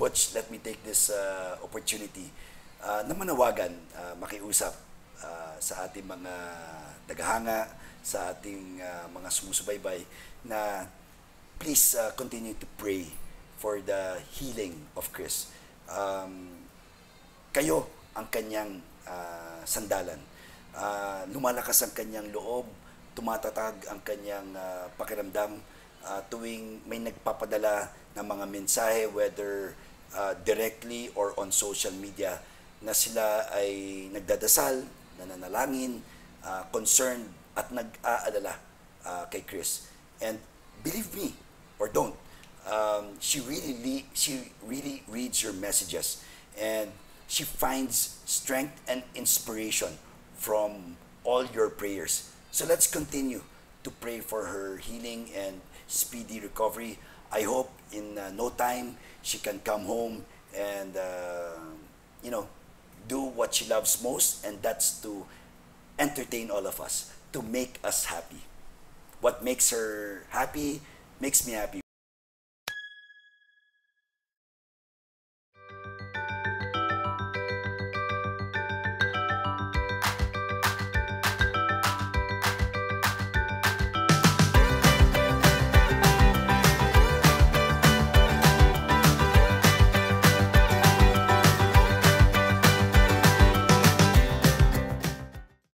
Butch, let me take this uh, opportunity uh, na manawagan, uh, makiusap uh, sa ating mga tagahanga, sa ating uh, mga sumusubaybay na please uh, continue to pray for the healing of Chris. Um, kayo ang kanyang uh, sandalan. Uh, lumalakas ang kanyang loob, tumatatag ang kanyang uh, pakiramdam uh, tuwing may nagpapadala ng mga mensahe whether uh, directly or on social media na sila ay nagdadasal, nananalangin, uh, concerned at nag-aalala uh, kay Chris. And believe me or don't, um, she really le- she really reads your messages and she finds strength and inspiration from all your prayers. So let's continue to pray for her healing and speedy recovery. I hope in uh, no time she can come home and uh, you know do what she loves most and that's to entertain all of us, to make us happy. What makes her happy makes me happy.